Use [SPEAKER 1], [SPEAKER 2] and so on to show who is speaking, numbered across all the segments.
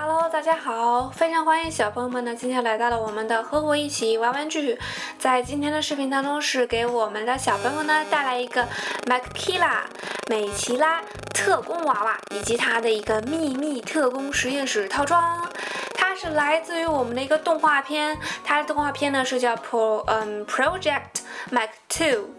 [SPEAKER 1] Hello，大家好，非常欢迎小朋友们呢，今天来到了我们的和我一起玩玩具。在今天的视频当中，是给我们的小朋友呢带来一个 m a c k i l a 美琪拉特工娃娃，以及它的一个秘密特工实验室套装。它是来自于我们的一个动画片，它的动画片呢是叫 Pro 嗯 Project Mac Two。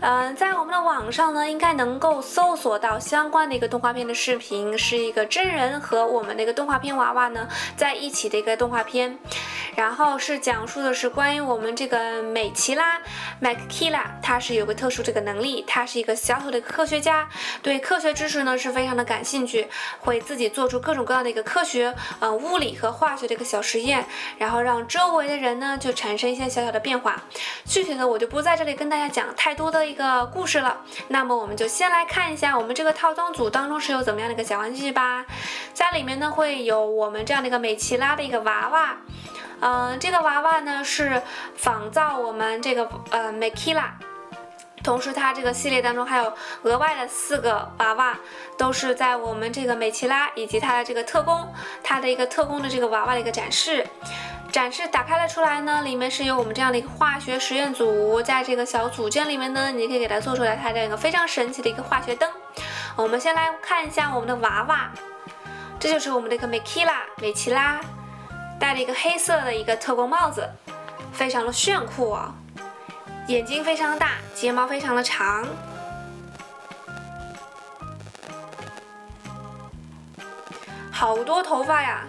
[SPEAKER 1] 嗯，在我们的网上呢，应该能够搜索到相关的一个动画片的视频，是一个真人和我们那个动画片娃娃呢在一起的一个动画片。然后是讲述的是关于我们这个美琪拉 Makila，他是有个特殊这个能力，他是一个小小的科学家，对科学知识呢是非常的感兴趣，会自己做出各种各样的一个科学，呃，物理和化学的一个小实验，然后让周围的人呢就产生一些小小的变化。具体的我就不在这里跟大家讲太多的。一个故事了，那么我们就先来看一下我们这个套装组当中是有怎么样的一个小玩具吧。家里面呢会有我们这样的一个美琪拉的一个娃娃，嗯，这个娃娃呢是仿造我们这个呃美琪拉，同时它这个系列当中还有额外的四个娃娃，都是在我们这个美琪拉以及它的这个特工，它的一个特工的这个娃娃的一个展示。展示打开了出来呢，里面是有我们这样的一个化学实验组，在这个小组件里面呢，你可以给它做出来它这样一个非常神奇的一个化学灯。我们先来看一下我们的娃娃，这就是我们的一个美奇拉，美奇拉戴了一个黑色的一个特工帽子，非常的炫酷啊，眼睛非常的大，睫毛非常的长，好多头发呀。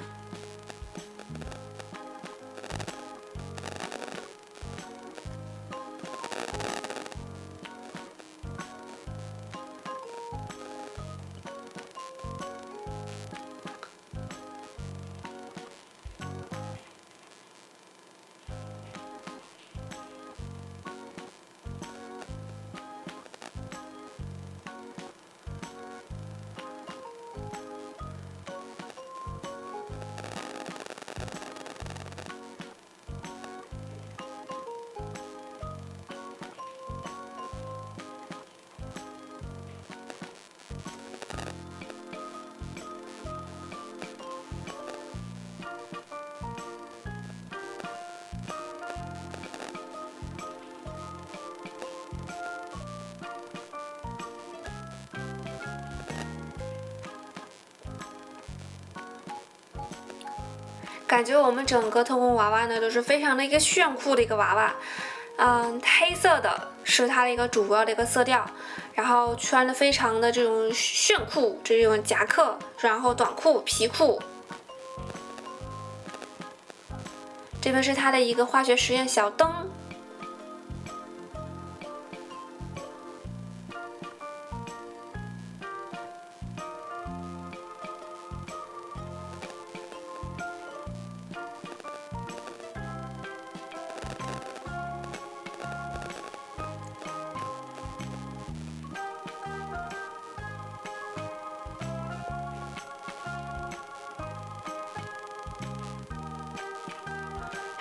[SPEAKER 1] 感觉我们整个特工娃娃呢都是非常的一个炫酷的一个娃娃，嗯，黑色的是它的一个主要的一个色调，然后穿的非常的这种炫酷，这种夹克，然后短裤、皮裤。这边是它的一个化学实验小灯。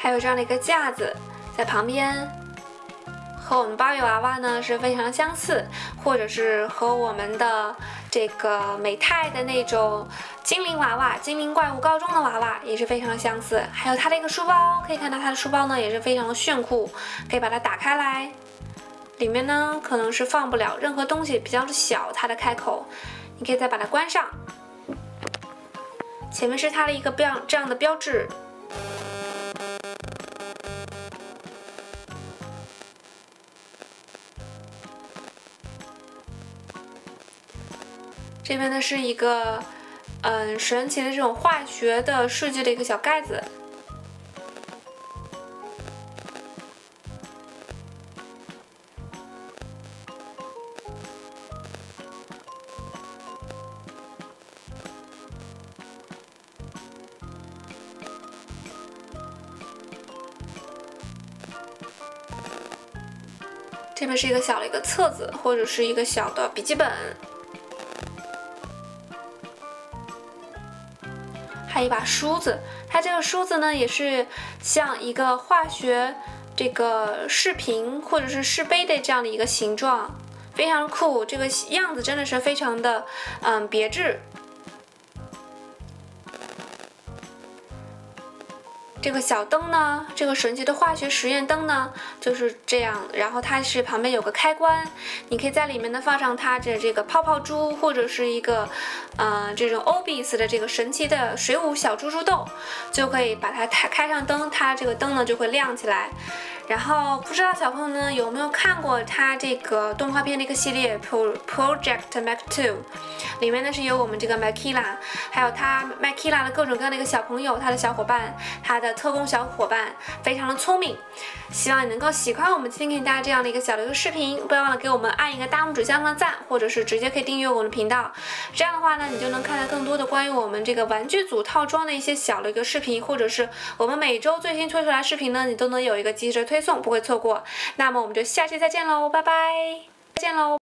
[SPEAKER 1] 还有这样的一个架子在旁边，和我们芭比娃娃呢是非常相似，或者是和我们的这个美泰的那种精灵娃娃、精灵怪物高中的娃娃也是非常相似。还有它的一个书包，可以看到它的书包呢也是非常的炫酷，可以把它打开来，里面呢可能是放不了任何东西，比较的小，它的开口，你可以再把它关上。前面是它的一个标这样的标志。这边呢是一个，嗯，神奇的这种化学的设计的一个小盖子。这边是一个小的一个册子，或者是一个小的笔记本。一把梳子，它这个梳子呢，也是像一个化学这个试瓶或者是试杯的这样的一个形状，非常酷，这个样子真的是非常的嗯别致。这个小灯呢，这个神奇的化学实验灯呢，就是这样。然后它是旁边有个开关，你可以在里面呢放上它的这个泡泡珠，或者是一个，呃，这种 Obis 的这个神奇的水舞小猪猪豆，就可以把它开开上灯，它这个灯呢就会亮起来。然后不知道小朋友呢有没有看过它这个动画片的一个系列 Pro Project Mac Two，里面呢是有我们这个 Makila，还有他 Makila 的各种各样的一个小朋友，他的小伙伴，他的特工小伙伴，非常的聪明。希望你能够喜欢我们今天给大家这样的一个小的一个视频，不要忘了给我们按一个大拇指加上赞，或者是直接可以订阅我们的频道。这样的话呢，你就能看到更多的关于我们这个玩具组套装的一些小的一个视频，或者是我们每周最新推出来视频呢，你都能有一个及时推推送，不会错过。那么我们就下期再见喽，拜拜，再见喽。